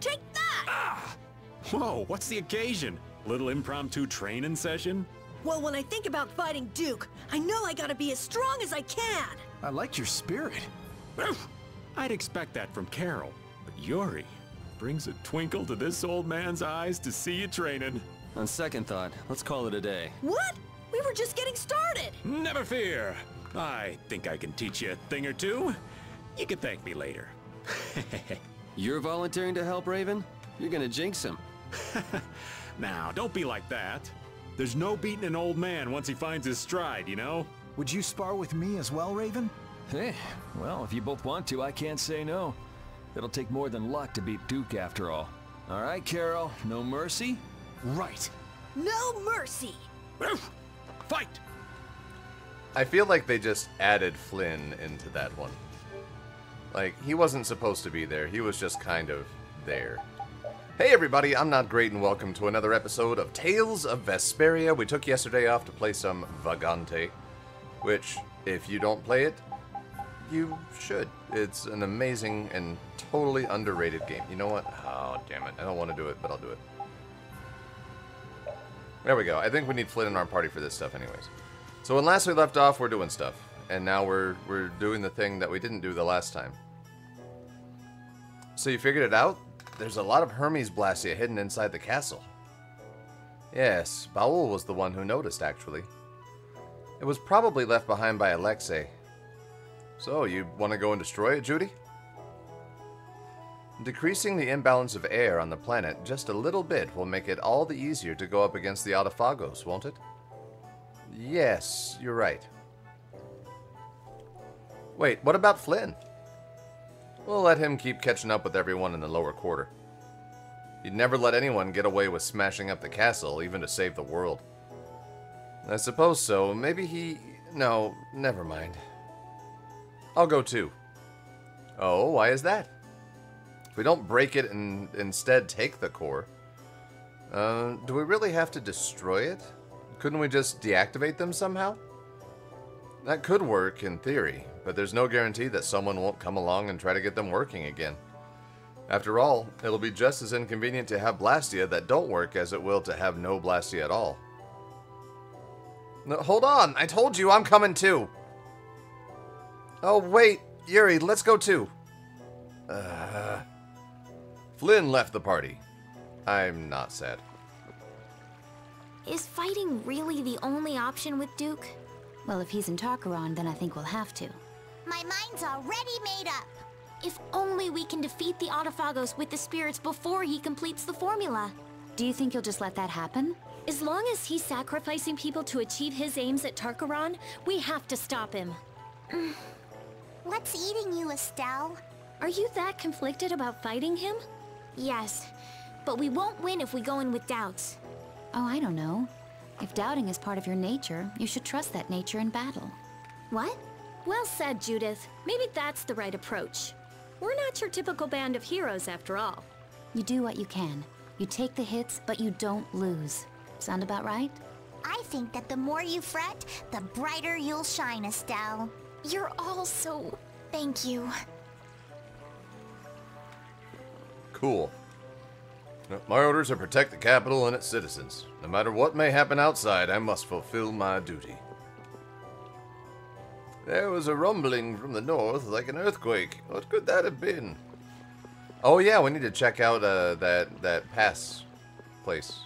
Take that! Whoa, what's the occasion? Little impromptu training session? Well, when I think about fighting Duke, I know I gotta be as strong as I can. I like your spirit. I'd expect that from Karol, but Yuri brings a twinkle to this old man's eyes to see you training. On second thought, let's call it a day. What? We were just getting started. Never fear. I think I can teach you a thing or two. You can thank me later. You're volunteering to help, Raven? You're gonna jinx him. now, don't be like that. There's no beating an old man once he finds his stride, you know? Would you spar with me as well, Raven? Hey, well, if you both want to, I can't say no. It'll take more than luck to beat Duke after all. All right, Karol, no mercy? Right. No mercy. Fight! I feel like they just added Flynn into that one. Like, he wasn't supposed to be there, he was just kind of there. Hey everybody, I'm Not Great and welcome to another episode of Tales of Vesperia. We took yesterday off to play some Vagante, which, if you don't play it, you should. It's an amazing and totally underrated game. You know what? Oh, damn it. I don't want to do it, but I'll do it. There we go. I think we need Flynn in our party for this stuff anyways. So when last we left off, we're doing stuff. And now we're, we're doing the thing that we didn't do the last time. So you figured it out? There's a lot of Hermes Blastia hidden inside the castle. Yes, Baul was the one who noticed, actually. It was probably left behind by Alexei. So, you want to go and destroy it, Judy? Decreasing the imbalance of air on the planet just a little bit will make it all the easier to go up against the Adephagos, won't it? Yes, you're right. Wait, what about Flynn? We'll let him keep catching up with everyone in the lower quarter. He'd never let anyone get away with smashing up the castle, even to save the world. I suppose so. Maybe he... No, never mind. I'll go too. Oh, why is that? If we don't break it and instead take the core, uh, do we really have to destroy it? Couldn't we just deactivate them somehow? That could work in theory, but there's no guarantee that someone won't come along and try to get them working again. After all, it'll be just as inconvenient to have Blastia that don't work as it will to have no Blastia at all. No, hold on, I told you I'm coming too. Oh, wait, Yuri, let's go too. Uh, Flynn left the party. I'm not sad. Is fighting really the only option with Duke? Well, if he's in Tarqaron, then I think we'll have to. My mind's already made up. If only we can defeat the Adephagos with the spirits before he completes the formula. Do you think you'll just let that happen? As long as he's sacrificing people to achieve his aims at Tarqaron, we have to stop him. What's eating you, Estelle? Are you that conflicted about fighting him? Yes, but we won't win if we go in with doubts. Oh, I don't know. If doubting is part of your nature, you should trust that nature in battle. What? Well said, Judith. Maybe that's the right approach. We're not your typical band of heroes, after all. You do what you can. You take the hits, but you don't lose. Sound about right? I think that the more you fret, the brighter you'll shine, Estelle. You're all so... Thank you. Cool. My orders are protect the capital and its citizens. No matter what may happen outside, I must fulfill my duty. There was a rumbling from the north, like an earthquake. What could that have been? Oh yeah, we need to check out uh, that that pass place.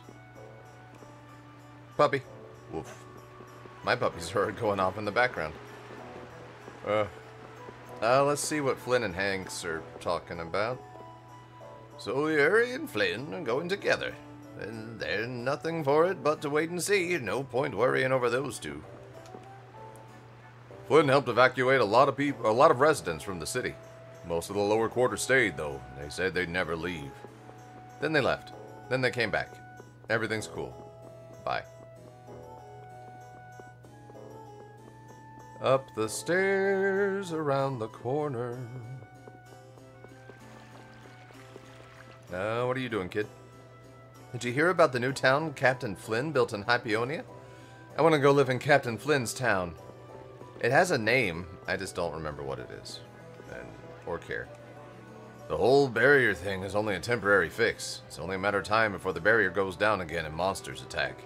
Puppy. Woof. My puppies are going off in the background. Uh, uh, let's see what Flynn and Hanks are talking about. So Yuri and Flynn are going together. And there's nothing for it but to wait and see. No point worrying over those two. Flynn helped evacuate a lot of people, a lot of residents from the city. Most of the lower quarter stayed, though. They said they'd never leave. Then they left. Then they came back. Everything's cool. Bye. Up the stairs, around the corner. Now, what are you doing, kid? Did you hear about the new town Captain Flynn built in Hypionia? I want to go live in Captain Flynn's town. It has a name. I just don't remember what it is. And, or care. The whole barrier thing is only a temporary fix. It's only a matter of time before the barrier goes down again and monsters attack.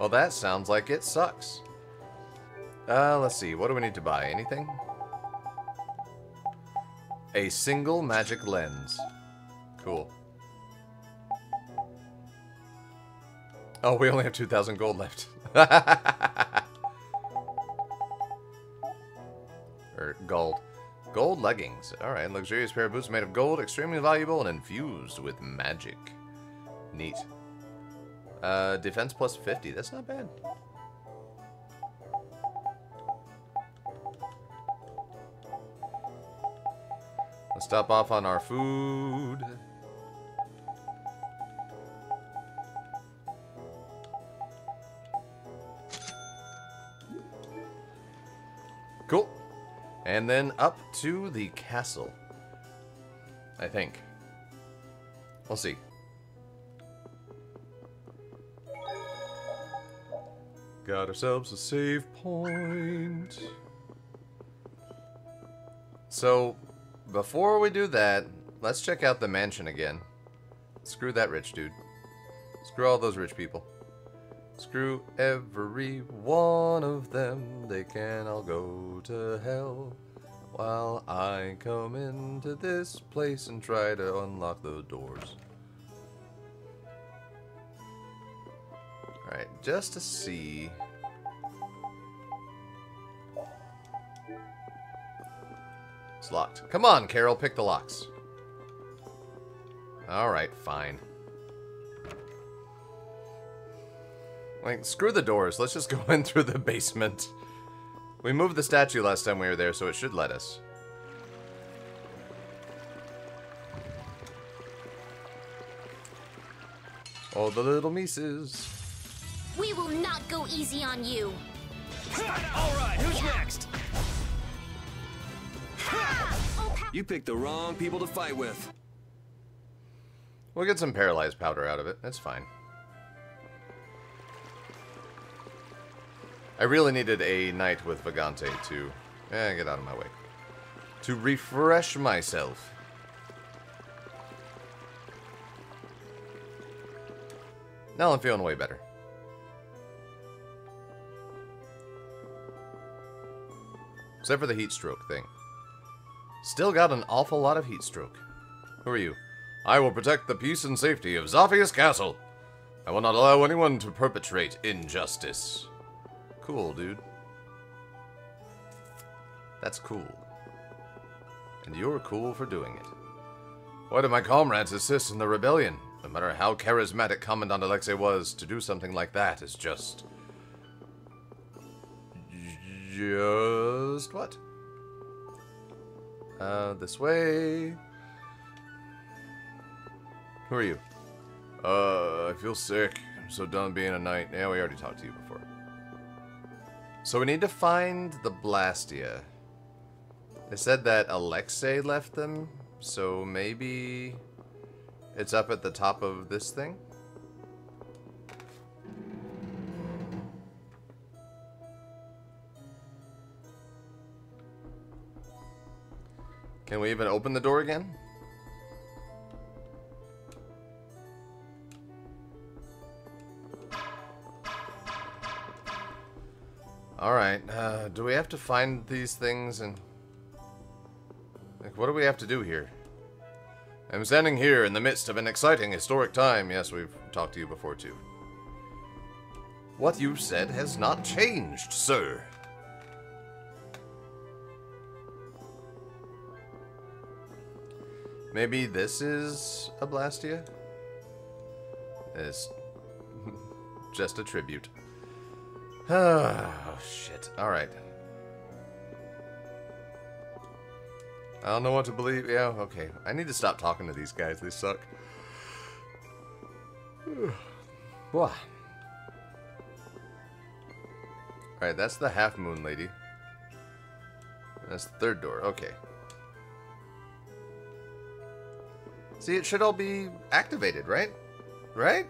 Well, that sounds like it sucks. Uh, let's see. What do we need to buy? Anything? A single magic lens. Cool. Oh, we only have 2,000 gold left. or gold. Gold leggings. Alright, luxurious pair of boots made of gold, extremely valuable and infused with magic. Neat. Uh, defense plus 50. That's not bad. Let's stop off on our food. And then up to the castle. I think. We'll see. Got ourselves a save point. So, before we do that, let's check out the mansion again. Screw that rich dude. Screw all those rich people. Screw every one of them. They can all go to hell. While I come into this place and try to unlock the doors. Alright, just to see. It's locked. Come on, Karol, pick the locks. Alright, fine. Like, screw the doors. Let's just go in through the basement. We moved the statue last time we were there, so it should let us. All the little Mises. We will not go easy on you. All right, who's next? Oh, You picked the wrong people to fight with. We'll get some paralyzed powder out of it. That's fine. I really needed a night with Vagante to... Eh, get out of my way. To refresh myself. Now I'm feeling way better. Except for the heat stroke thing. Still got an awful lot of heat stroke. Who are you? I will protect the peace and safety of Zaphias Castle. I will not allow anyone to perpetrate injustice. Cool, dude. That's cool. And you're cool for doing it. Why did my comrades assist in the rebellion? No matter how charismatic Commandant Alexei was, to do something like that is just... Just what? Uh, this way. Who are you? Uh, I feel sick. I'm so done being a knight. Yeah, we already talked to you before. So we need to find the Blastia. They said that Alexei left them, so maybe it's up at the top of this thing? Can we even open the door again? Alright, uh, do we have to find these things and... Like, what do we have to do here? I'm standing here in the midst of an exciting historic time. Yes, we've talked to you before, too. What you've said has not changed, sir. Maybe this is a Blastia? It's just a tribute. Oh, shit. Alright. I don't know what to believe. Yeah, okay. I need to stop talking to these guys. They suck. What? Alright, that's the half moon lady. That's the third door. Okay. See, it should all be activated? Right? Right?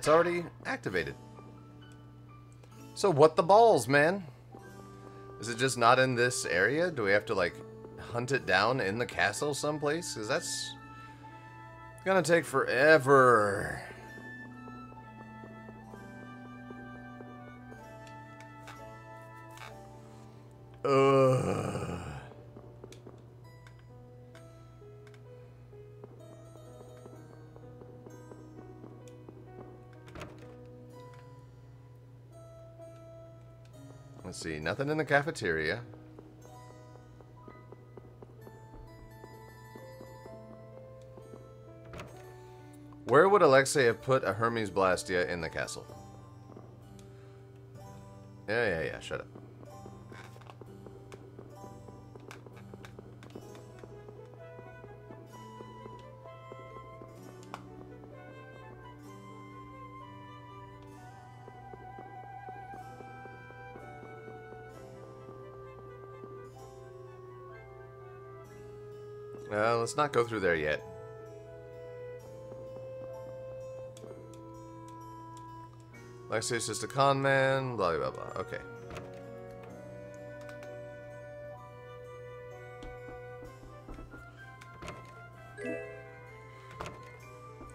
It's already activated. So what the balls, man? Is it just not in this area? Do we have to, like, hunt it down in the castle someplace? Because that's gonna take forever. Nothing in the cafeteria. Where would Alexei have put a Hermes Blastia in the castle? Yeah, yeah, yeah, shut up. Let's not go through there yet. Lexi's just a con man, blah, blah, blah. Okay.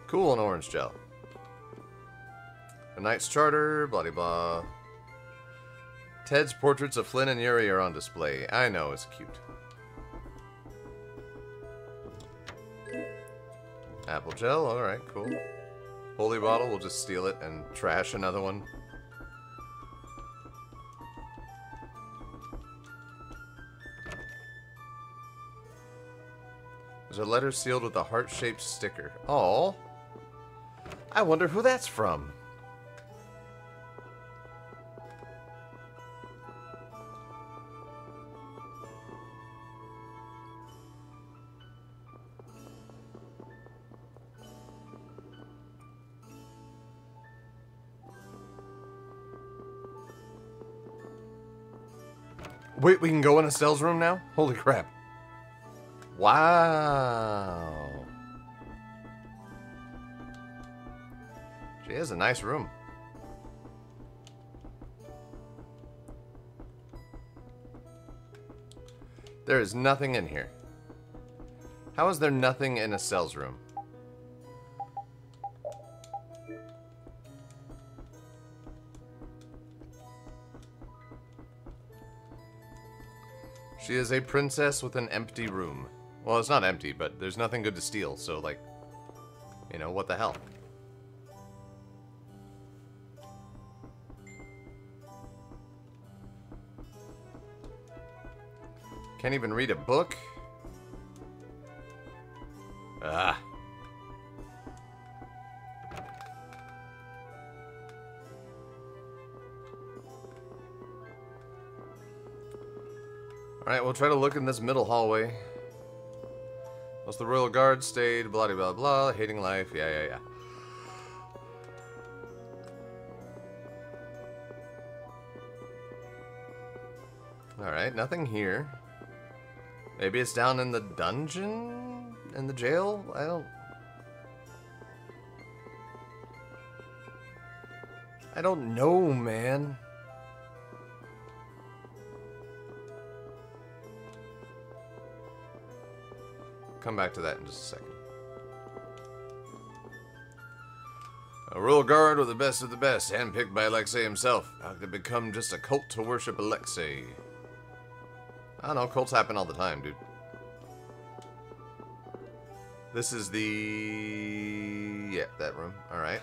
Cool, an orange gel. A Knight's Charter, blah, blah. Ted's portraits of Flynn and Yuri are on display. I know, it's cute. Apple gel, alright, cool. Holy bottle, we'll just steal it and trash another one. There's a letter sealed with a heart-shaped sticker. Oh, I wonder who that's from. Wait, we can go in Estelle's room now? Holy crap. Wow. She has a nice room. There is nothing in here. How is there nothing in Estelle's room? She is a princess with an empty room. Well, it's not empty, but there's nothing good to steal, so, like, you know, what the hell? Can't even read a book? Alright, we'll try to look in this middle hallway. Most the royal guard stayed, blah blah blah, hating life, yeah, yeah, yeah. Alright, nothing here. Maybe it's down in the dungeon? In the jail? I don't... I don't know, man. Come back to that in just a second. A royal guard with the best of the best, handpicked by Alexei himself. How could it become just a cult to worship Alexei? I don't know, cults happen all the time, dude. This is the... Yeah, that room. Alright.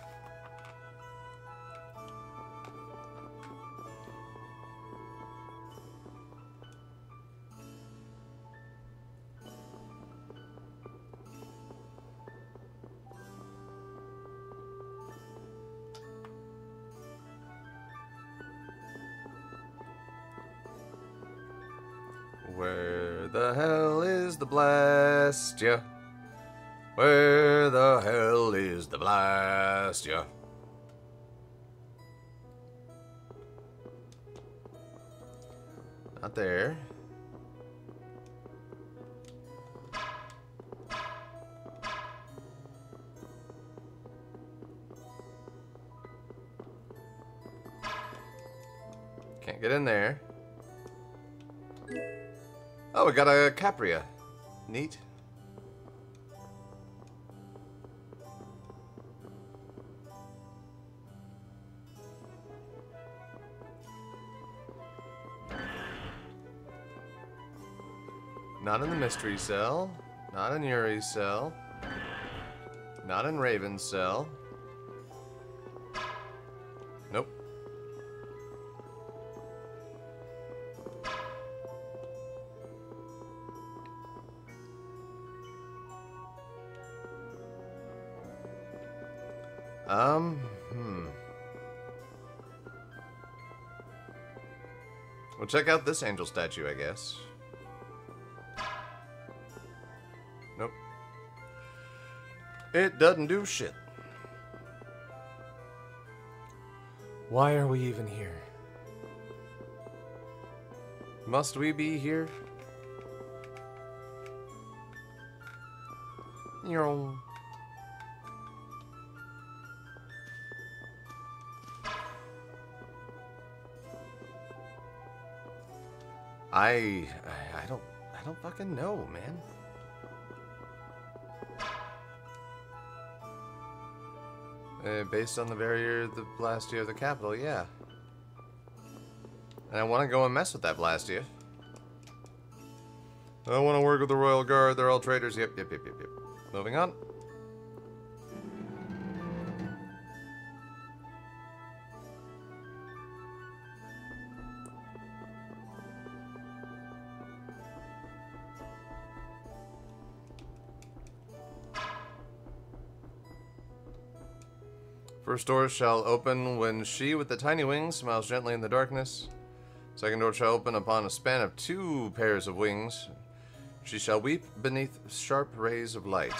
Where the hell is the Blastia? Not there. Can't get in there. Oh, we got a Capria. Neat. Not in the mystery cell. Not in Yuri's cell. Not in Raven's cell. Nope. Um, hmm. We'll check out this angel statue, I guess. It doesn't do shit. Why are we even here? Must we be here? Yo. I, I I don't I don't fucking know, man. Based on the barrier, the Blastia of the capital, yeah. And I want to go and mess with that Blastia. I want to work with the Royal Guard. They're all traitors. Yep, yep, yep, yep, yep. Moving on. Door shall open when she with the tiny wings smiles gently in the darkness. Second door shall open upon a span of two pairs of wings. She shall weep beneath sharp rays of light.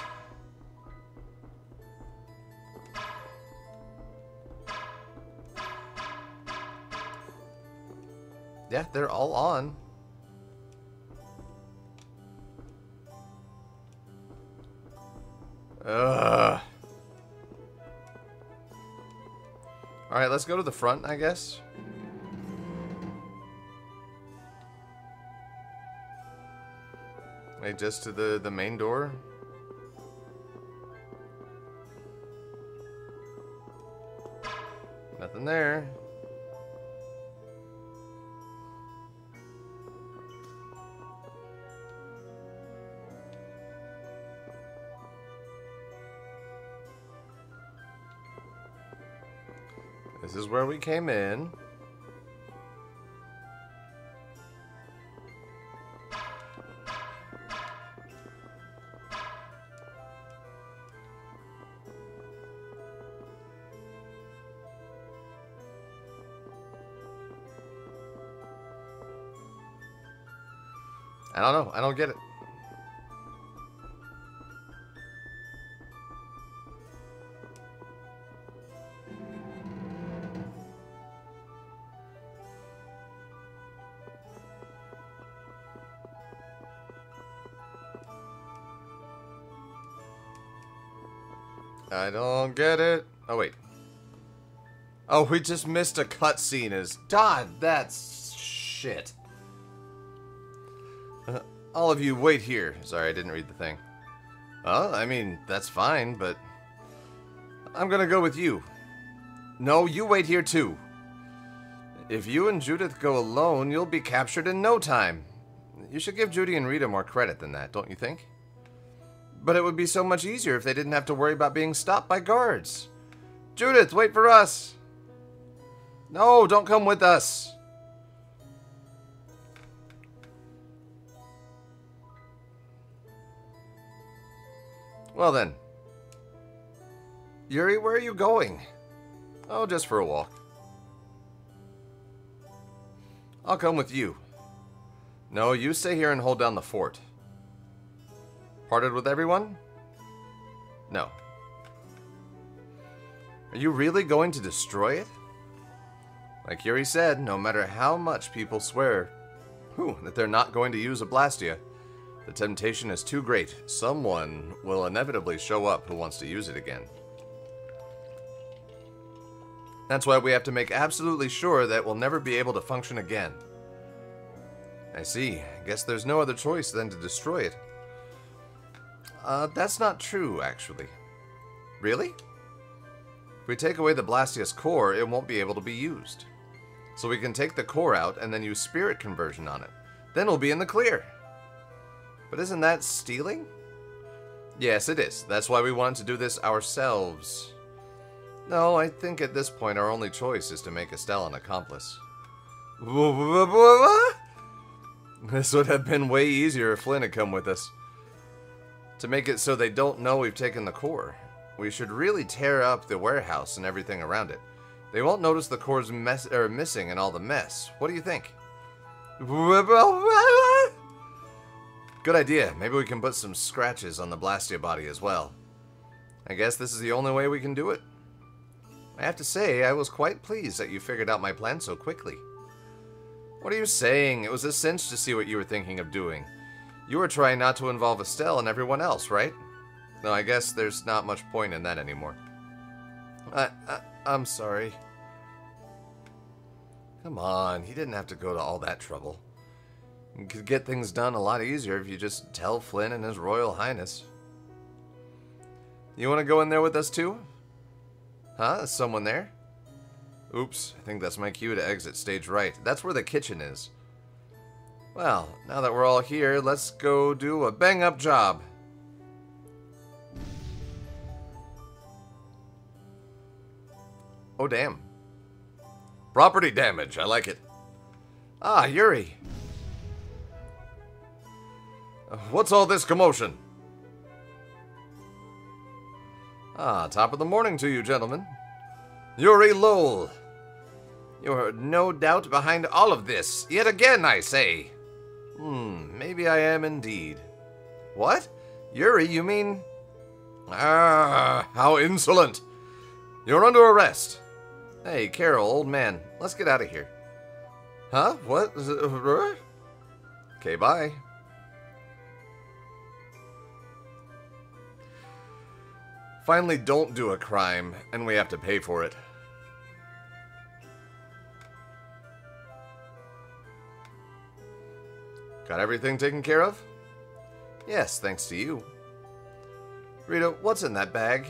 Yeah, they're all on. Ugh. Alright, let's go to the front, I guess. Wait, just to the, the main door? Nothing there. This is where we came in. I don't get it. Oh, wait. Oh, we just missed a cutscene as... God, that's shit. Uh, all of you, wait here. Sorry, I didn't read the thing. Well, I mean, that's fine, but... I'm gonna go with you. No, you wait here too. If you and Judith go alone, you'll be captured in no time. You should give Judy and Rita more credit than that, don't you think? But it would be so much easier if they didn't have to worry about being stopped by guards. Judith, wait for us! No, don't come with us! Well then. Yuri, where are you going? Oh, just for a walk. I'll come with you. No, you stay here and hold down the fort. Parted with everyone? No. Are you really going to destroy it? Like Yuri said, no matter how much people swear, Whew, that they're not going to use a Blastia. The temptation is too great. Someone will inevitably show up who wants to use it again. That's why we have to make absolutely sure that we'll never be able to function again. I see. Guess there's no other choice than to destroy it. Uh, that's not true, actually. Really? If we take away the Blastia's core, it won't be able to be used. So we can take the core out and then use spirit conversion on it. Then we'll be in the clear. But isn't that stealing? Yes, it is. That's why we wanted to do this ourselves. No, I think at this point our only choice is to make Estelle an accomplice. This would have been way easier if Flynn had come with us. To make it so they don't know we've taken the core. We should really tear up the warehouse and everything around it. They won't notice the core's mess er, missing and all the mess. What do you think? Good idea. Maybe we can put some scratches on the Blastia body as well. I guess this is the only way we can do it. I have to say, I was quite pleased that you figured out my plan so quickly. What are you saying? It was a cinch to see what you were thinking of doing. You were trying not to involve Estelle and everyone else, right? No, I guess there's not much point in that anymore. I, I, I'm sorry. Come on, he didn't have to go to all that trouble. You could get things done a lot easier if you just tell Flynn and His Royal Highness. You want to go in there with us too? Huh? Is someone there? Oops, I think that's my cue to exit stage right. That's where the kitchen is. Well, now that we're all here, let's go do a bang-up job. Oh, damn. Property damage, I like it. Ah, Yuri. Uh, What's all this commotion? Ah, top of the morning to you, gentlemen. Yuri Lowell. You're no doubt behind all of this. Yet again, I say. Hmm, maybe I am indeed. What? Yuri, you mean... Ah, how insolent. You're under arrest. Hey, Karol, old man, let's get out of here. Huh? What? Okay, bye. Finally, don't do a crime, and we have to pay for it. Got everything taken care of? Yes, thanks to you. Rita, what's in that bag?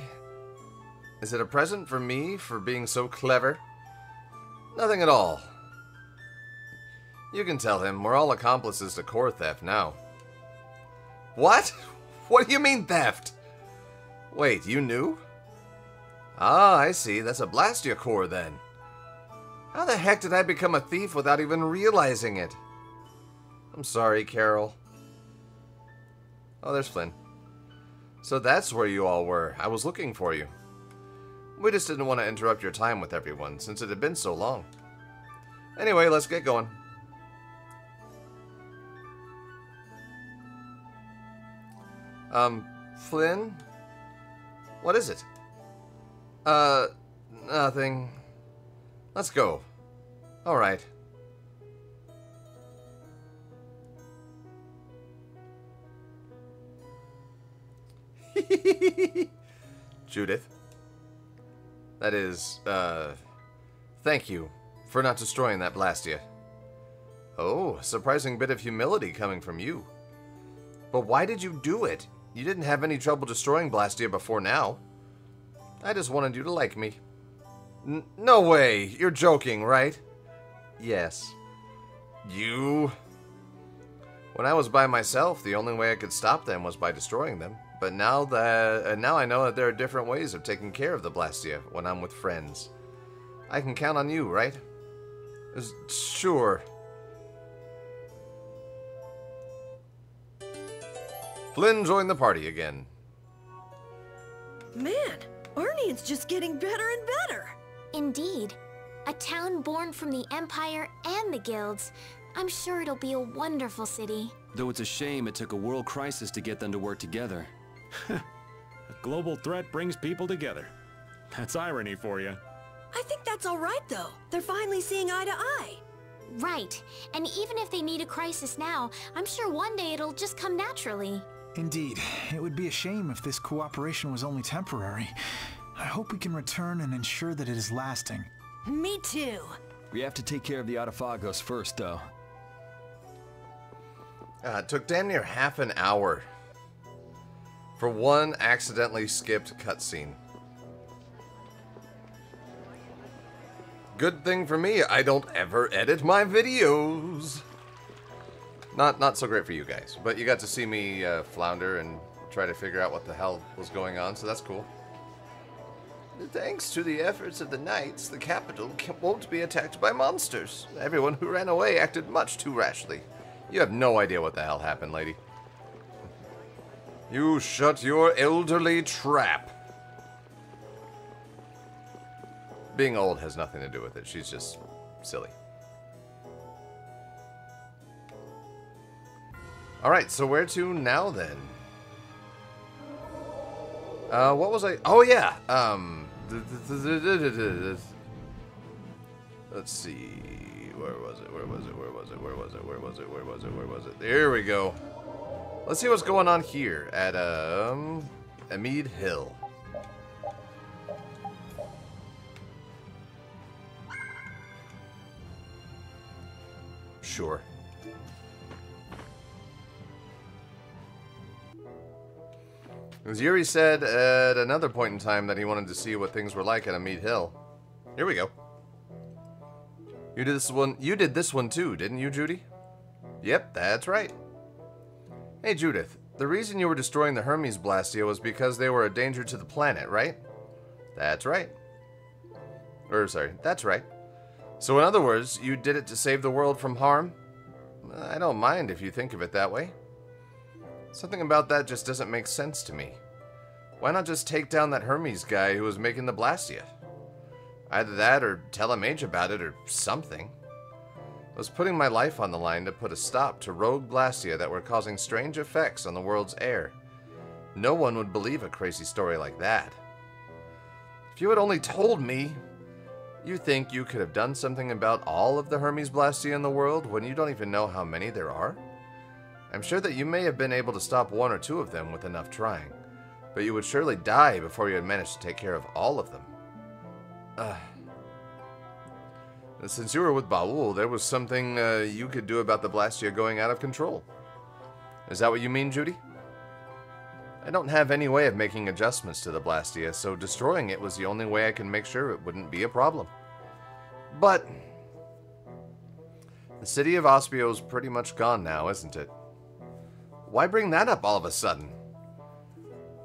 Is it a present for me for being so clever? Nothing at all. You can tell him we're all accomplices to core theft now. What? What do you mean theft? Wait, you knew? Ah, I see. That's a Blastia core then. How the heck did I become a thief without even realizing it? I'm sorry, Karol. Oh, there's Flynn. So that's where you all were. I was looking for you. We just didn't want to interrupt your time with everyone, since it had been so long. Anyway, let's get going. Um, Flynn? What is it? Uh, nothing. Let's go. Alright. Judith. That is, uh, thank you for not destroying that Blastia. Oh, a surprising bit of humility coming from you. But why did you do it? You didn't have any trouble destroying Blastia before now. I just wanted you to like me. N no way! You're joking, right? Yes. You? When I was by myself, the only way I could stop them was by destroying them. But now that uh, now I know that there are different ways of taking care of the Blastia when I'm with friends. I can count on you, right? Sure. Flynn joined the party again. Man, Aurnion's just getting better and better. Indeed. A town born from the Empire and the Guilds. I'm sure it'll be a wonderful city. Though it's a shame it took a world crisis to get them to work together. A global threat brings people together. That's irony for you. I think that's all right, though. They're finally seeing eye to eye. Right. And even if they need a crisis now, I'm sure one day it'll just come naturally. Indeed. It would be a shame if this cooperation was only temporary. I hope we can return and ensure that it is lasting. Me too. We have to take care of the Adephagos first, though. Uh, it took damn near half an hour for one accidentally skipped cutscene. Good thing for me, I don't ever edit my videos. Not not so great for you guys, but you got to see me uh, flounder and try to figure out what the hell was going on, so that's cool. Thanks to the efforts of the knights, the capital won't be attacked by monsters. Everyone who ran away acted much too rashly. You have no idea what the hell happened, lady. You shut your elderly trap. Being old has nothing to do with it. She's just silly. Alright, so where to now then? Uh, what was I? Oh yeah. Um. Let's see. Where was it? Where was it? Where was it? Where was it? Where was it? Where was it? Where was it? There we go. Let's see what's going on here at um Ehmead Hill. Sure. As Yuri said at another point in time that he wanted to see what things were like at Ehmead Hill. Here we go. You did this one. You did this one too, didn't you, Judy? Yep, that's right. Hey, Judith. The reason you were destroying the Hermes Blastia was because they were a danger to the planet, right? That's right. Or sorry, that's right. So in other words, you did it to save the world from harm? I don't mind if you think of it that way. Something about that just doesn't make sense to me. Why not just take down that Hermes guy who was making the Blastia? Either that or tell a mage about it or something. Was putting my life on the line to put a stop to rogue Blastia that were causing strange effects on the world's air. No one would believe a crazy story like that. If you had only told me, you think you could have done something about all of the Hermes Blastia in the world when you don't even know how many there are? I'm sure that you may have been able to stop one or two of them with enough trying, but you would surely die before you had managed to take care of all of them. Uh, since you were with Baul, there was something uh, you could do about the Blastia going out of control. Is that what you mean, Judy? I don't have any way of making adjustments to the Blastia, so destroying it was the only way I can make sure it wouldn't be a problem. But... The city of Aspio's pretty much gone now, isn't it? Why bring that up all of a sudden?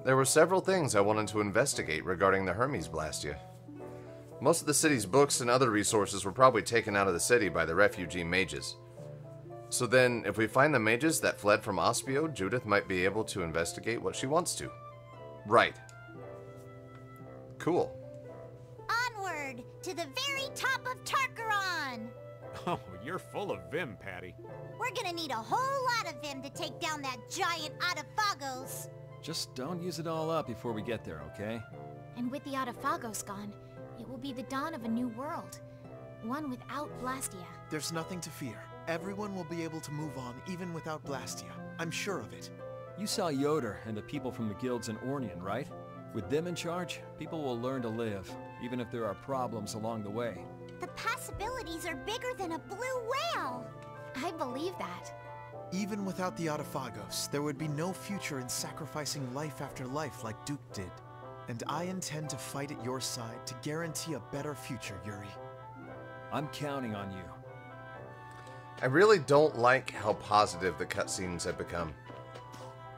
There were several things I wanted to investigate regarding the Hermes Blastia. Most of the city's books and other resources were probably taken out of the city by the refugee mages. So then, if we find the mages that fled from Aspio, Judith might be able to investigate what she wants to. Right. Cool. Onward to the very top of Tarqaron! Oh, you're full of vim, Patty. We're gonna need a whole lot of vim to take down that giant Adephagos. Just don't use it all up before we get there, okay? And with the Adephagos gone, it will be the dawn of a new world. One without Blastia. There's nothing to fear. Everyone will be able to move on even without Blastia. I'm sure of it. You saw Ioder and the people from the guilds in Aurnion, right? With them in charge, people will learn to live, even if there are problems along the way. The possibilities are bigger than a blue whale. I believe that. Even without the Adephagos, there would be no future in sacrificing life after life like Duke did. And I intend to fight at your side to guarantee a better future, Yuri. I'm counting on you. I really don't like how positive the cutscenes have become.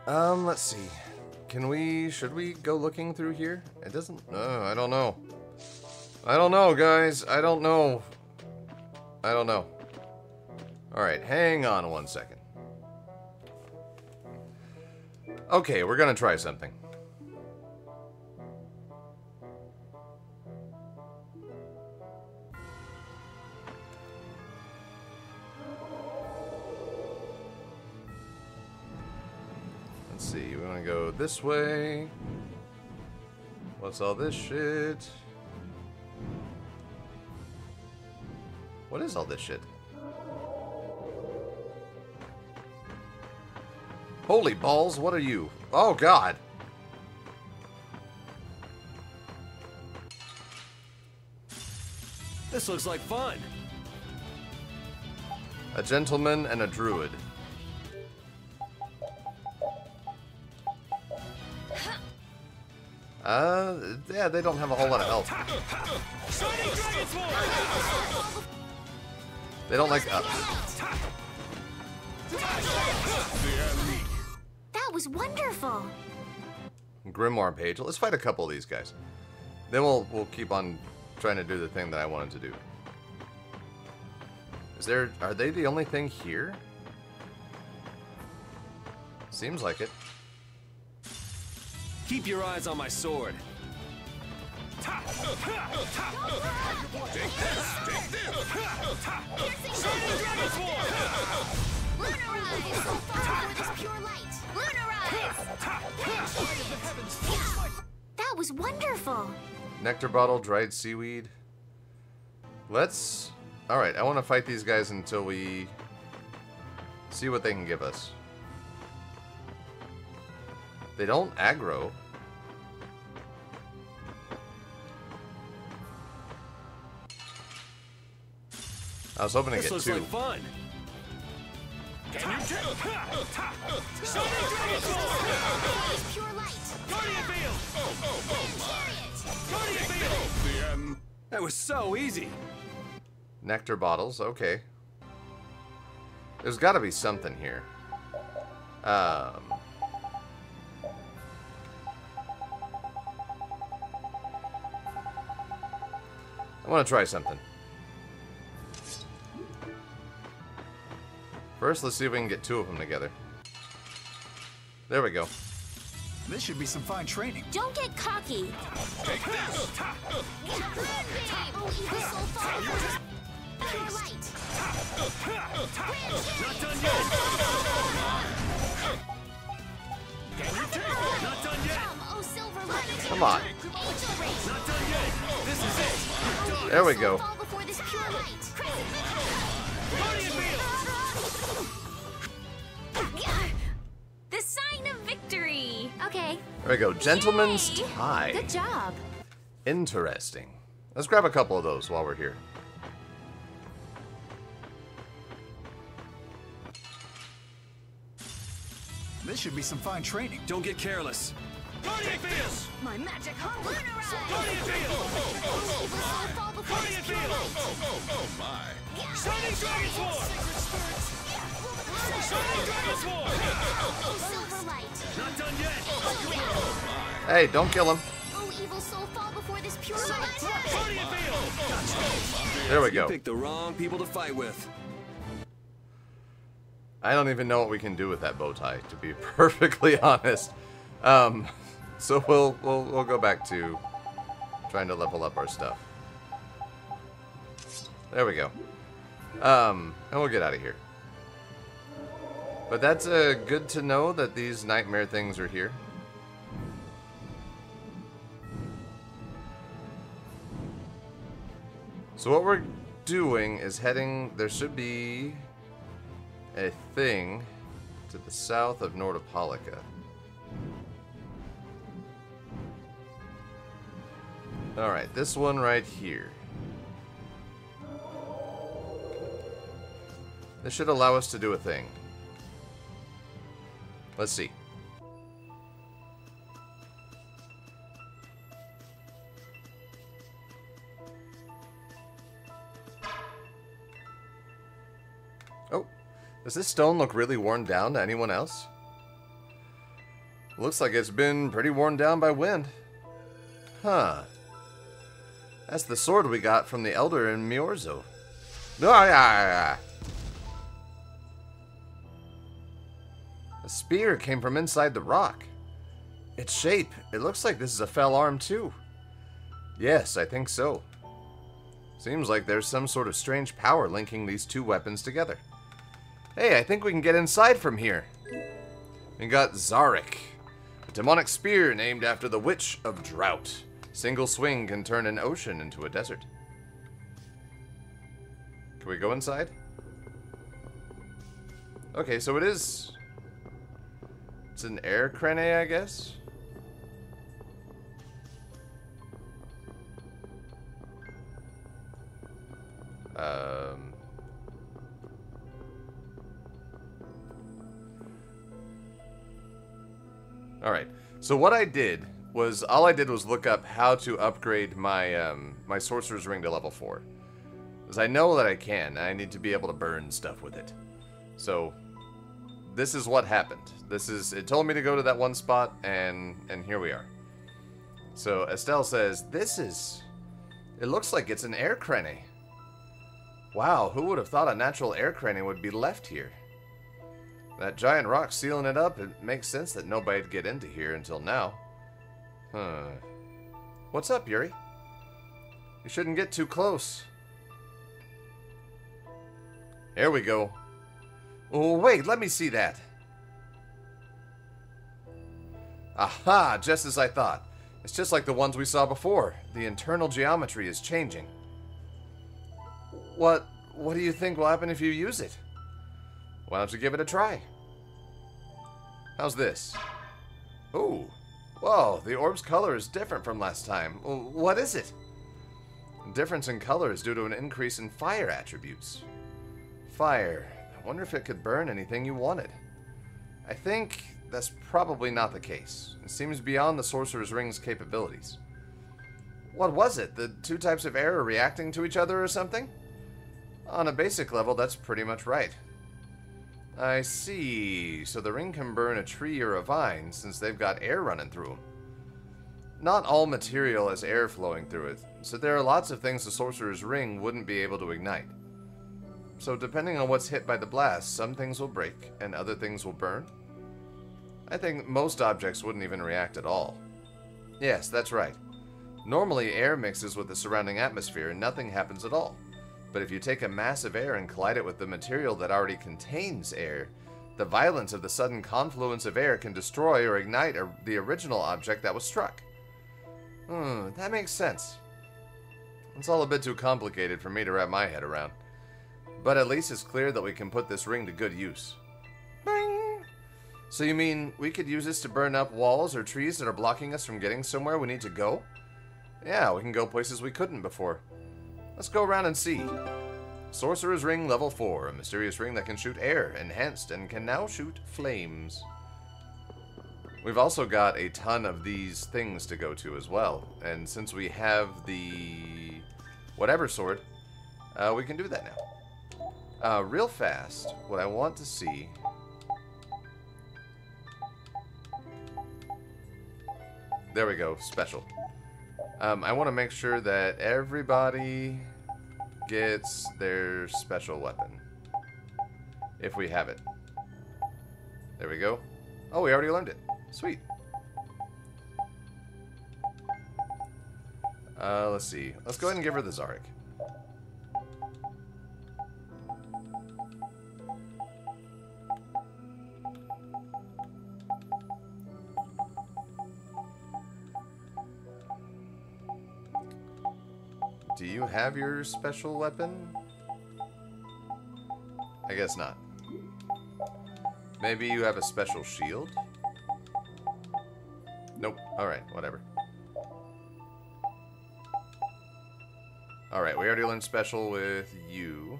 Um, let's see. Can we, should we go looking through here? It doesn't, uh, I don't know. I don't know, guys. I don't know. I don't know. Alright, hang on one second. Okay, we're gonna try something. this way. What's all this shit? What is all this shit? Holy balls, what are you? Oh god! This looks like fun! A gentleman and a druid. Uh, yeah, they don't have a whole lot of health. They don't like up. That was wonderful. Grimoire page. Let's fight a couple of these guys. Then we'll we'll keep on trying to do the thing that I wanted to do. Is there are they the only thing here? Seems like it. Keep your eyes on my sword. Lunarize! So far for this pure light. Lunarize! That was wonderful. Nectar bottle, dried seaweed. Let's. All right, I want to fight these guys until we see what they can give us. They don't aggro. I was hoping to This get two. like fun. This pure light. That was so easy. Nectar bottles, okay. There's got to be something here. Um. I want to try something. First, let's see if we can get two of them together. There we go. This should be some fine training. Don't get cocky. Take this. Oh, evil soul fall for this pure light. Not done yet. Is on. There we go. Fall before this pure light. Crescent The sign of victory. Okay. There we go. Gentleman's tie. Good job. Interesting. Let's grab a couple of those while we're here. This should be some fine training. Don't get careless. Guardian Field! My magic hunger. Guardian Field! Evil soul fall before this pure light. Shining Dragon Sword! Shining Dragon Sword! Oh silver light. Not done yet. Hey, don't kill him. Oh evil soul fall before this pure light. Guardian Field! There we You go. picked the wrong people to fight with. I don't even know what we can do with that bow tie, to be perfectly honest. Um, so we'll we'll we'll go back to trying to level up our stuff. There we go. Um, and we'll get out of here. But that's uh, good to know that these nightmare things are here. So what we're doing is heading. There should be a thing to the south of Nordopolica. Alright, this one right here. This should allow us to do a thing. Let's see. Oh, does this stone look really worn down to anyone else? Looks like it's been pretty worn down by wind. Huh. That's the sword we got from the Elder in Myorzo. Ah. The spear came from inside the rock. Its shape, it looks like this is a fell arm too. Yes, I think so. Seems like there's some sort of strange power linking these two weapons together. Hey, I think we can get inside from here. We got Zarik, a demonic spear named after the Witch of Drought. Single swing can turn an ocean into a desert. Can we go inside? Okay, so it is It's an aer krene, I guess? Um... Alright, so what I did was, all I did was look up how to upgrade my, um, my Sorcerer's Ring to level 4. Because I know that I can, I need to be able to burn stuff with it. So, this is what happened. This is, it told me to go to that one spot, and, and here we are. So, Estelle says, this is, it looks like it's an aer krene. Wow, who would have thought a natural aer krene would be left here? That giant rock sealing it up, it makes sense that nobody'd get into here until now. Huh. What's up, Yuri? You shouldn't get too close. There we go. Oh, wait, let me see that. Aha, just as I thought. It's just like the ones we saw before. The internal geometry is changing. What, what do you think will happen if you use it? Why don't you give it a try? How's this? Ooh. Whoa, the orb's color is different from last time. What is it? difference in color is due to an increase in fire attributes. Fire. I wonder if it could burn anything you wanted. I think that's probably not the case. It seems beyond the Sorcerer's Ring's capabilities. What was it? The two types of air are reacting to each other or something? On a basic level, that's pretty much right. I see. So the ring can burn a tree or a vine since they've got air running through them. Not all material has air flowing through it, so there are lots of things the Sorcerer's Ring wouldn't be able to ignite. So depending on what's hit by the blast, some things will break and other things will burn. I think most objects wouldn't even react at all. Yes, that's right. Normally air mixes with the surrounding atmosphere and nothing happens at all. But if you take a mass of air and collide it with the material that already contains air, the violence of the sudden confluence of air can destroy or ignite the original object that was struck. Hmm, that makes sense. It's all a bit too complicated for me to wrap my head around. But at least it's clear that we can put this ring to good use. Bing! So you mean we could use this to burn up walls or trees that are blocking us from getting somewhere we need to go? Yeah, we can go places we couldn't before. Let's go around and see. Sorcerer's Ring Level 4, a mysterious ring that can shoot air, enhanced, and can now shoot flames. We've also got a ton of these things to go to as well, and since we have the whatever sword, uh, we can do that now. Uh, real fast, what I want to see... There we go, special. Um, I want to make sure that everybody gets their special weapon. If we have it. There we go. Oh, we already learned it. Sweet. Uh, let's see. Let's go ahead and give her the Zarek. Do you have your special weapon? I guess not. Maybe you have a special shield? Nope. Alright, whatever. Alright, we already learned special with you.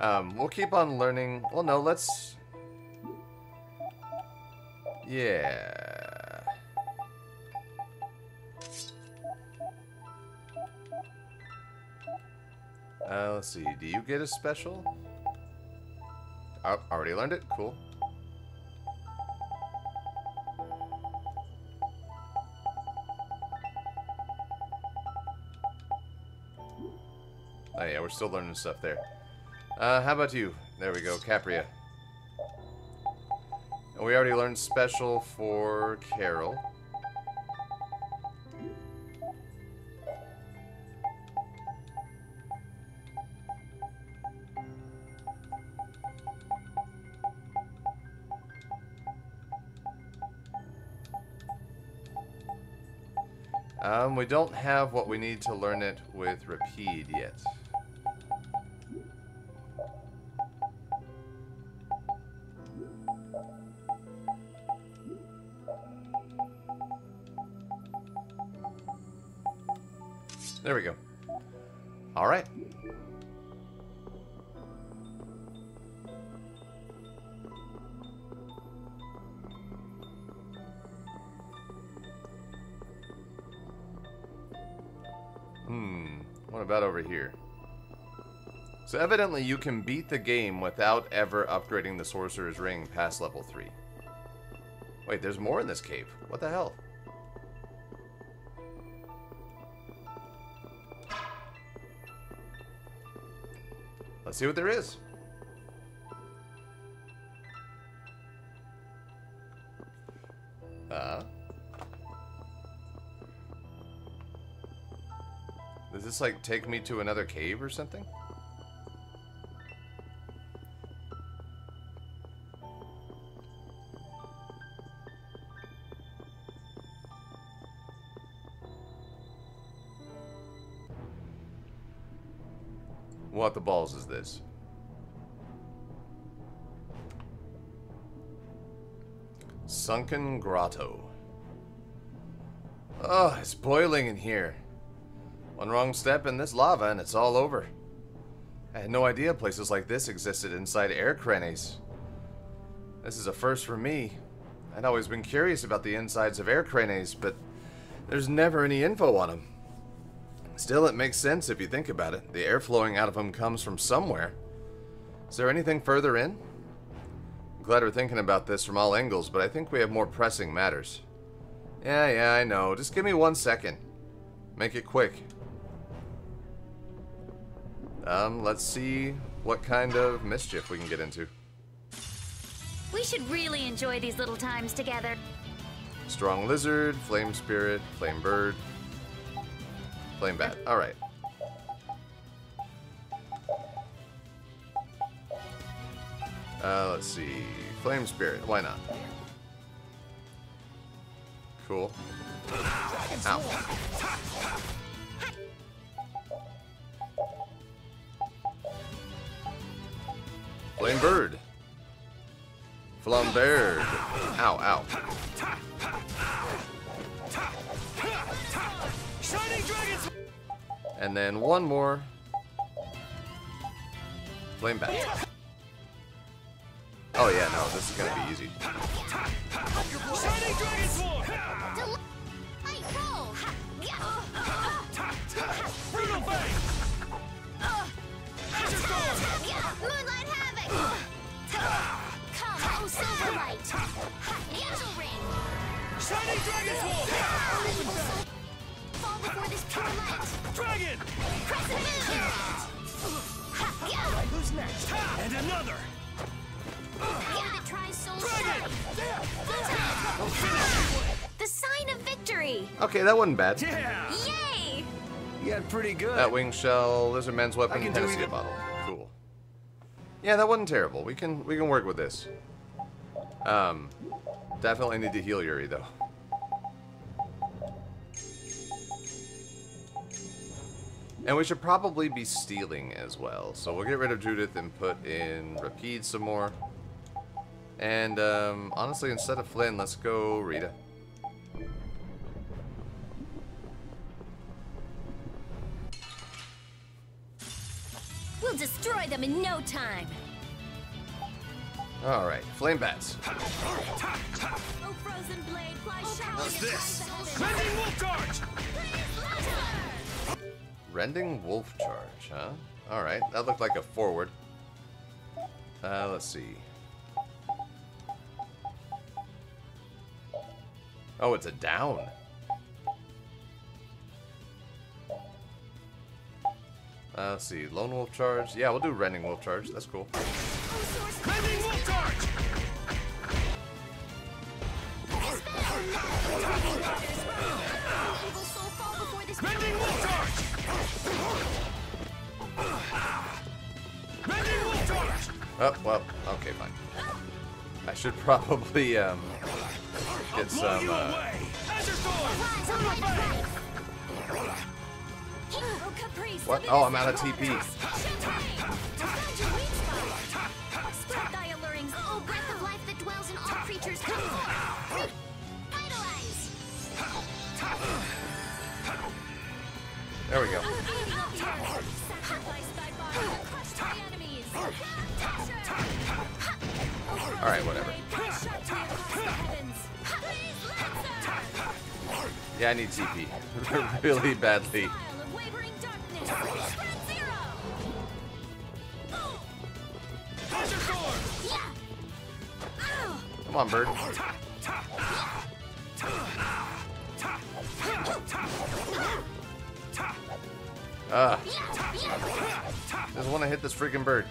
Um, we'll keep on learning... Well, no, let's... Yeah... Uh, let's see. Do you get a special? Oh, already learned it. Cool. Oh yeah, we're still learning stuff there. Uh, how about you? There we go, Capria. And we already learned special for Karol. We don't have what we need to learn it with Repede yet. So evidently you can beat the game without ever upgrading the Sorcerer's Ring past level 3. Wait, there's more in this cave. What the hell? Let's see what there is. Uh. Does this like take me to another cave or something? What the balls is this? Sunken Grotto. Oh, it's boiling in here. One wrong step in this lava and it's all over. I had no idea places like this existed inside aer krenes. This is a first for me. I'd always been curious about the insides of aer krenes, but there's never any info on them. Still, it makes sense if you think about it. The air flowing out of them comes from somewhere. Is there anything further in? I'm glad we're thinking about this from all angles, but I think we have more pressing matters. Yeah, yeah, I know. Just give me one second. Make it quick. Um, let's see what kind of mischief we can get into. We should really enjoy these little times together. Strong lizard, flame spirit, flame bird, flame bat. All right. Uh, let's see. Flame spirit. Why not? Cool. Ow. Flame bird. Flambird. Ow, ow. And then one more. Flame bat. Oh yeah, no, this is gonna be easy. Shining Dragon Sword! Brutal Fang! Azure Storm! Moonlight Havoc! Come, Silverlight! Angel Ring! Shining Dragon Sword! Fall before this pure light! Dragon! Crescent Moon! Who's next? And another! Yeah, that tries soul Dragon! The sign of victory! Okay, that wasn't bad. Yeah! Yay! You got pretty good. That wing shell, lizard man's weapon, I can do Hennessy bottle. Cool. Yeah, that wasn't terrible. We can we can work with this. Um, definitely need to heal Yuri though. And we should probably be stealing as well. So we'll get rid of Judith and put in Repede some more. And um, honestly, instead of Flynn, let's go Rita. We'll destroy them in no time. All right, flame bats. Oh, Frozen Blade, fly sharp. What's this? Rending Wolf Charge! Rending Wolf Charge, huh? Alright, that looked like a forward. Uh, let's see. Oh, it's a down. Uh, let's see, Lone Wolf Charge. Yeah, we'll do Rending Wolf Charge. That's cool. Rending Wolf Charge! Oh, well, okay, fine. I should probably, um, get some, uh, what? Oh, I'm out of TP. Spread thy allurings, Yeah, I need TP. really badly. Come on, bird. Ah. Just want to hit this freaking bird.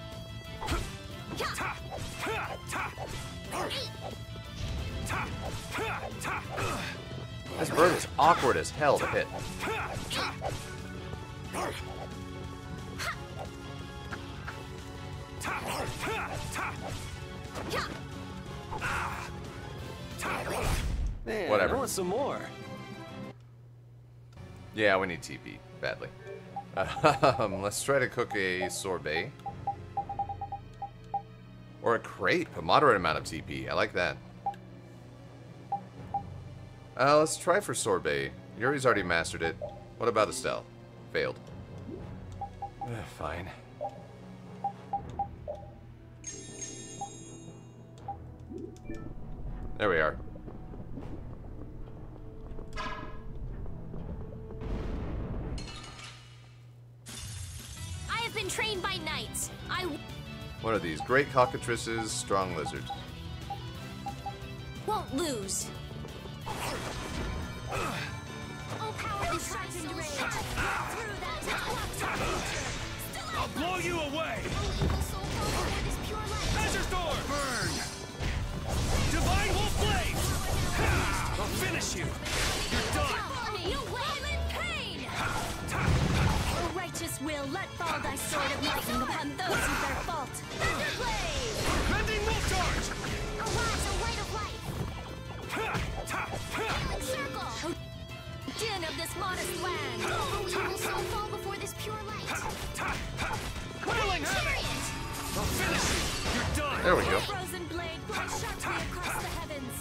This bird is awkward as hell to hit. Man, Whatever. I want some more. Yeah, we need TP badly. Um, let's try to cook a sorbet. Or a crepe, a moderate amount of TP. I like that. Uh, let's try for sorbet. Yuri's already mastered it. What about Estelle? Failed. Eh, Fine. There we are. I have been trained by knights. I What are these? Great cockatrices, strong lizards. won't lose. Oh, power this sharpened rage. Through that I'll blow you away! Oh, Azure Storm! Burn! Divine Wolf Blade! I'll finish you! You're done! No way! I'm in pain! O righteous will, let fall thy sword of lightning upon those who bear fault. Din modest land! Oh, you will so fall before this pure light! Whirling Havoc! I'll finish you! You're done! There we go. Frozen blade flies sharply across the heavens.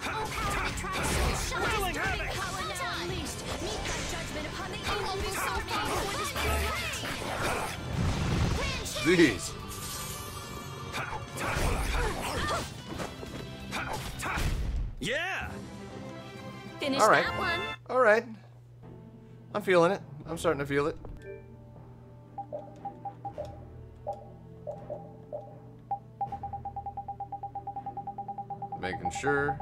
Power that tries so shine! Whirling Power now unleashed. Meet thy judgment upon the you so fall before this pure light! Jeez. All right. All right. I'm feeling it. I'm starting to feel it. Making sure.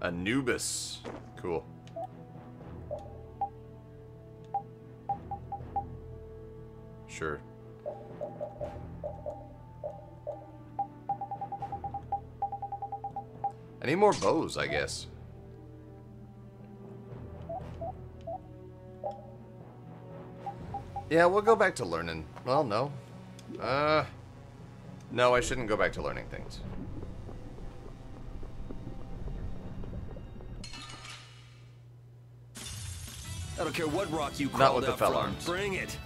Anubis. Cool. Sure. I need more bows, I guess. Yeah, we'll go back to learning. Well, no. Uh, no, I shouldn't go back to learning things. I don't care what rock you Not crawled with the fell from. arms. Bring it.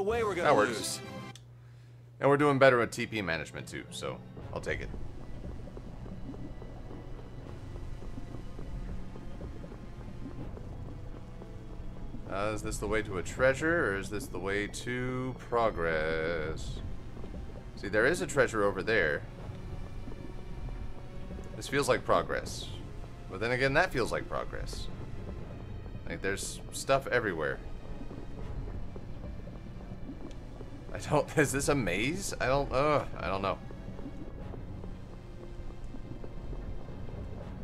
No way we're That gonna works. lose. And we're doing better with TP management too, so I'll take it. Uh, is this the way to a treasure, or is this the way to progress? See, there is a treasure over there. This feels like progress. But then again, that feels like progress. Like, there's stuff everywhere. Don't. Is this a maze? I don't. Uh, I don't know.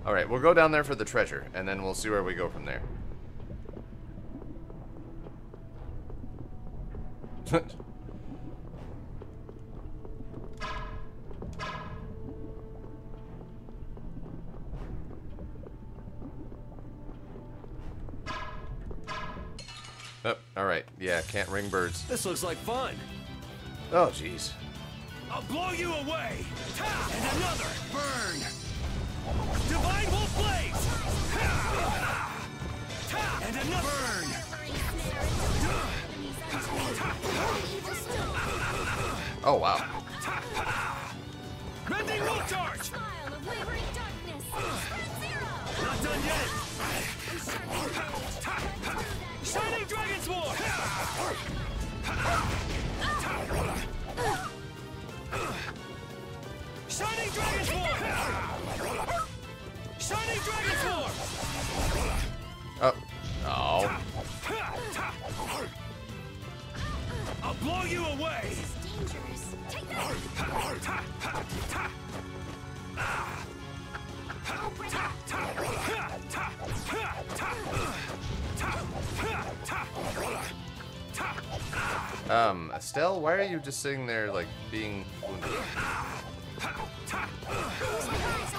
Alright, we'll go down there for the treasure, and then we'll see where we go from there. oh, alright. Yeah, can't ring birds. This looks like fun. Oh, jeez. I'll blow you away. Ta! And another. Burn. Divine Wolf Blaze. Ha! And another. Burn. Oh, wow. Mending Wolf Charge. Not done yet. Shining Dragon Sword. Shining Dragon Sword. Shining Dragon Sword. Oh. Uh, oh. I'll blow you away. Um, Estelle, why are you just sitting there, like, being wounded?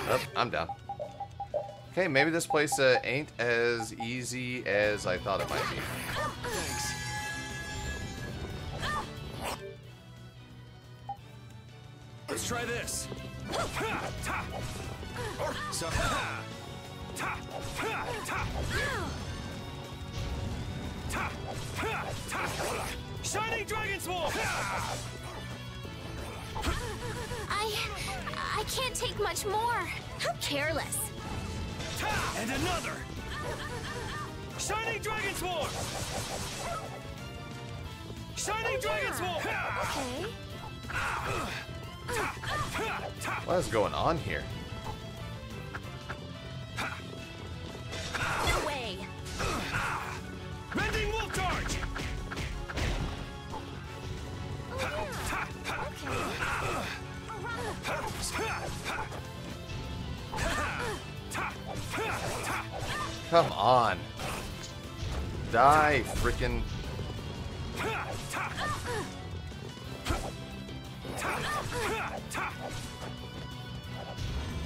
Oh, I'm down. Okay, maybe this place uh, ain't as easy as I thought it might be. Thanks. Let's try this. So, Shining Dragon Sword! I... I can't take much more. How careless. And another! Shining Dragon Sword! Shining Dragon Sword! Okay. What is going on here? No way. Mending Wolf Charge! Come on. Die, frickin'.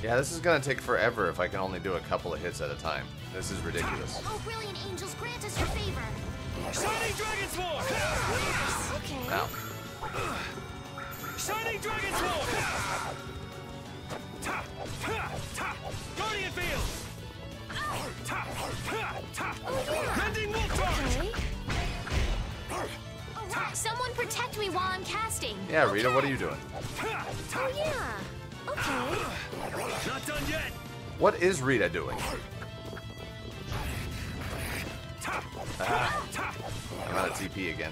Yeah, this is gonna take forever if I can only do a couple of hits at a time. This is ridiculous. Oh, brilliant angels, grant us your favor. Shining Dragon Sword! Okay. Ow. Shining Dragon Sword! Guardian Field! Mending Wolf Charge! Someone protect me while I'm casting. Yeah, Rita, what are you doing? Oh, yeah. Okay. Not done yet! What is Rita doing? Ah, I'm out of TP again.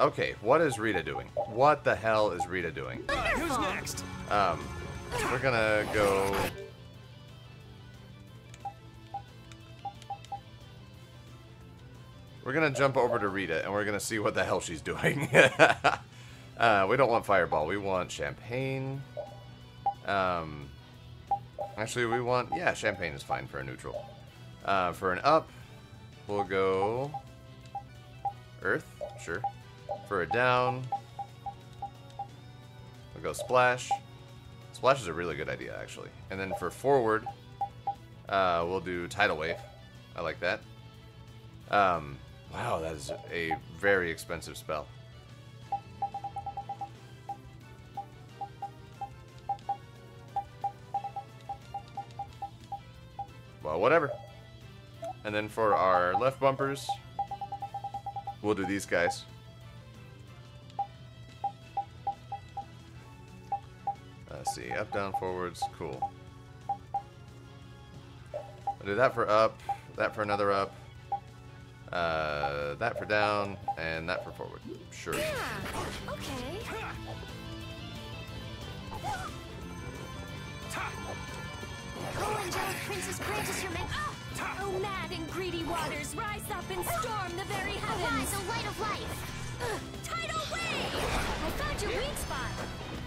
Okay, what is Rita doing? What the hell is Rita doing? Who's next? Um, we're gonna go... We're gonna jump over to Rita, and we're gonna see what the hell she's doing. uh, we don't want Fireball, we want Champagne. Um, actually, we want... Yeah, Champagne is fine for a neutral. Uh, for an up, we'll go... Earth, sure. For a down, we'll go Splash. Splash is a really good idea, actually. And then for forward, uh, we'll do Tidal Wave. I like that. Um, wow, that is a very expensive spell. Well, whatever. And then for our left bumpers, we'll do these guys. Let's see, up, down, forwards, cool. I'll do that for up, that for another up, uh, that for down, and that for forward. Sure. Yeah. Okay. Oh, angelic princess, grant us your men. Oh, mad and greedy waters, rise up and storm the very heavens. Arise, O light of life. Tidal wave! I found your weak spot.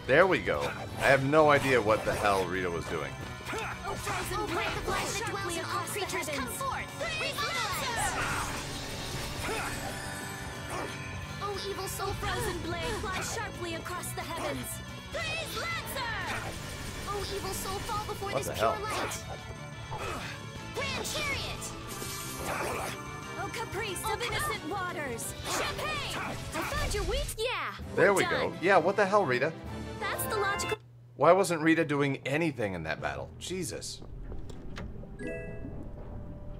There we go. I have no idea what the hell Rita was doing. Oh, frozen Oh, blade break the flies flash that dwells in all creatures, come forth! Freeze Oh, evil soul, Oh, frozen blade flies sharply across the heavens. Freeze Lancer! Oh, evil soul, fall before What this the pure hell? light! Grand chariot! Oh, caprice of innocent waters. Champagne! I found your weak. Yeah. There we're we done. go. Yeah, what the hell, Rita? That's the logical. Why wasn't Rita doing anything in that battle? Jesus.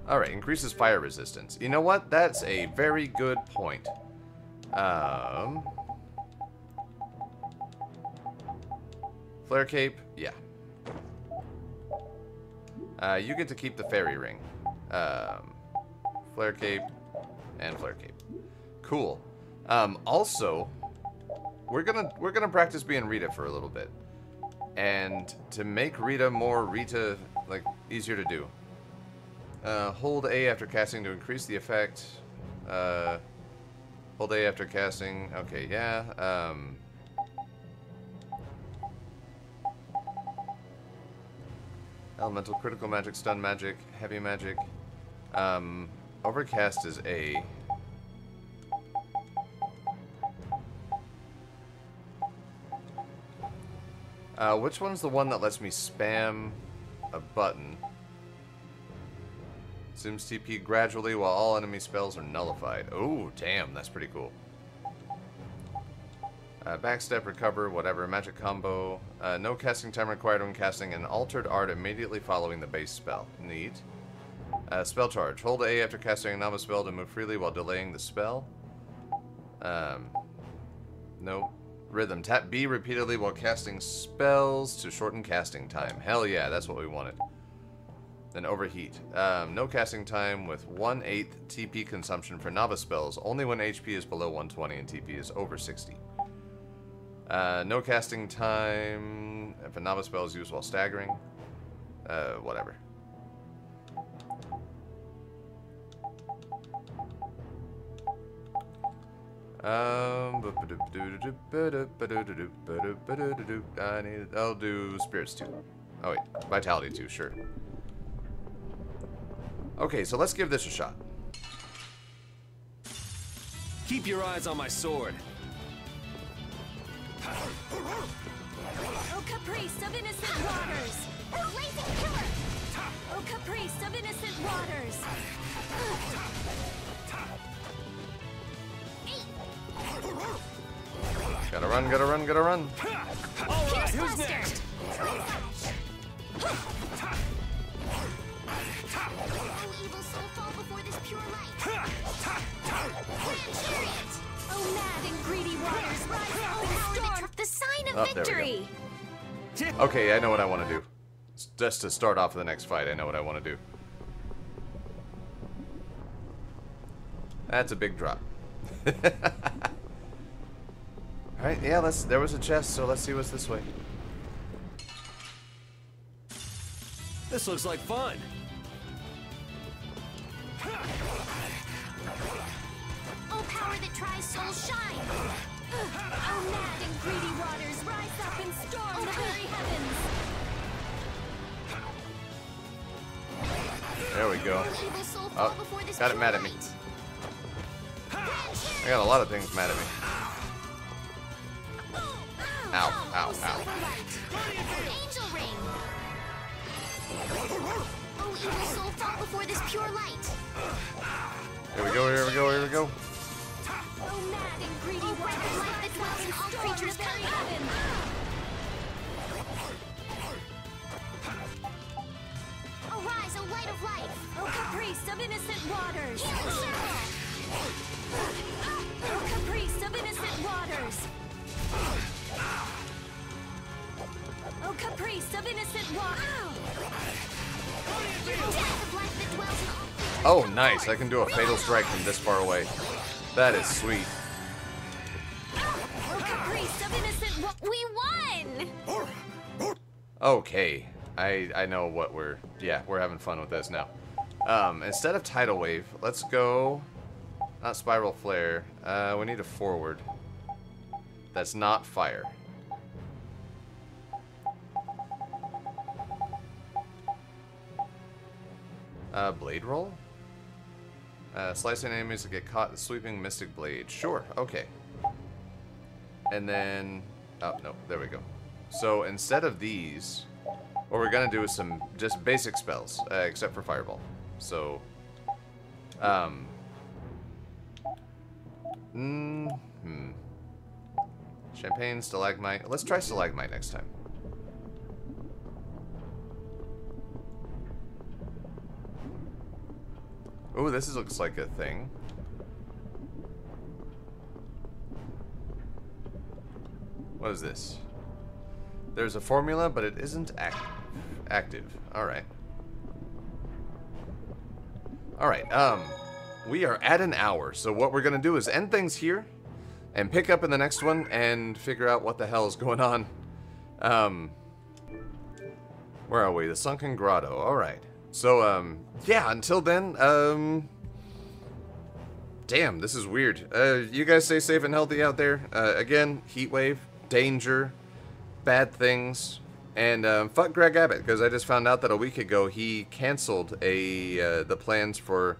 Alright, increases fire resistance. You know what? That's a very good point. Um... Flare Cape? Uh, you get to keep the fairy ring. Um, flare Cape and Flare Cape. Cool. Um, also, we're gonna we're gonna practice being Rita for a little bit, and to make Rita more Rita like easier to do. Uh, hold A after casting to increase the effect. Uh, hold A after casting. Okay, yeah. Um, elemental, critical magic, stun magic, heavy magic. Um, overcast is A. Uh, which one's the one that lets me spam a button? Zooms TP gradually while all enemy spells are nullified. Oh, damn, that's pretty cool. Uh, backstep, recover, whatever, magic combo. Uh, no casting time required when casting an altered art immediately following the base spell. Neat. Uh, spell charge. Hold A after casting a novice spell to move freely while delaying the spell. Um, nope. Rhythm. Tap B repeatedly while casting spells to shorten casting time. Hell yeah, that's what we wanted. Then overheat. Um, no casting time with 1 8th TP consumption for novice spells, only when HP is below 120 and TP is over 60. Uh, no casting time if a novice spell is used while staggering. Uh, whatever. Um, I need. I'll do spirits two. Oh wait, vitality too, sure. Okay, so let's give this a shot. Keep your eyes on my sword. Oh, caprice of innocent waters. Blazing killer! Oh, caprice of innocent waters. Gotta run, gotta run, gotta run. All right, who's next? Oh, evil soul, fall before this pure light! Grand chariot! Oh, mad and greedy waters, rise up and Power that storm. the sign of Oh, there we go. victory! Okay, I know what I want to do. Just to start off the next fight, I know what I want to do. That's a big drop. Alright, yeah, let's there was a chest, so let's see what's this way. This looks like fun. Power that tries souls shine! Oh, mad and greedy waters, rise up and storm the very heavens. There we go. Oh, evil soul, fall Oh, before this got it mad at me. I got a lot of things mad at me. Ow, ow, ow. Oh, Angel ring! Oh, evil soul, fall before this pure light! Here we go, here we go, here we go. Oh, mad and greedy Oh, waters, light that dwells in all creatures, heavens. Arise, O light of life! Oh, caprice of innocent waters. Oh, caprice of innocent waters. Oh, caprice of innocent waters. Death of life that dwells in all creatures, Oh, nice. I can do a fatal strike from this far away. That is sweet. Caprice of innocent wa- We won! Okay. I I know what we're yeah, we're having fun with this now. Um, instead of tidal wave, let's go not spiral flare. Uh, we need a forward. That's not fire. Uh, blade roll? Uh, slicing enemies to get caught in sweeping mystic blade. Sure, okay. And then... Oh, no, there we go. So instead of these, what we're to do is some just basic spells, uh, except for fireball. So, um... Mm hmm. Champagne, stalagmite. Let's try stalagmite next time. This is, looks like a thing. What is this? There's a formula, but it isn't act active. Alright. Alright, um, we are at an hour, so what we're gonna do is end things here, and pick up in the next one, and figure out what the hell is going on. Um, where are we? The Sunken Grotto, alright. So, um, yeah, until then, um, damn, this is weird. Uh, you guys stay safe and healthy out there. Uh, again, heat wave, danger, bad things, and um, fuck Greg Abbott because I just found out that a week ago he canceled a uh, the plans for.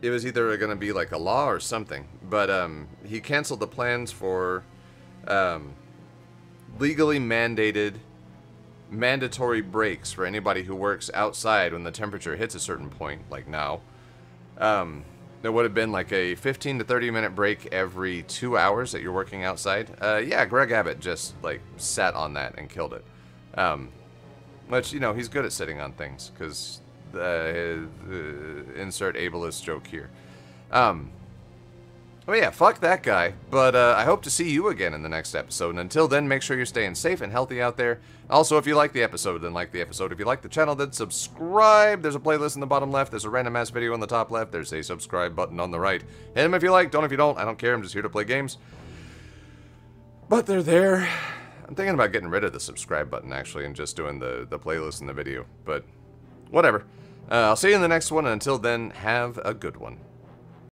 It was either going to be like a law or something, but um, he canceled the plans for um, legally mandated mandatory breaks for anybody who works outside when the temperature hits a certain point, like now. Um, there would have been like a 15 to 30 minute break every two hours that you're working outside. Uh, yeah, Greg Abbott just like sat on that and killed it. Um, which, you know, he's good at sitting on things because the insert ableist joke here. Um, Oh yeah, fuck that guy. But uh, I hope to see you again in the next episode. And until then, make sure you're staying safe and healthy out there. Also, if you like the episode, then like the episode. If you like the channel, then subscribe. There's a playlist in the bottom left. There's a random ass video in the top left. There's a subscribe button on the right. Hit them if you like. Don't if you don't. I don't care. I'm just here to play games. But they're there. I'm thinking about getting rid of the subscribe button, actually, and just doing the, the playlist in the video. But whatever. Uh, I'll see you in the next one. And until then, have a good one.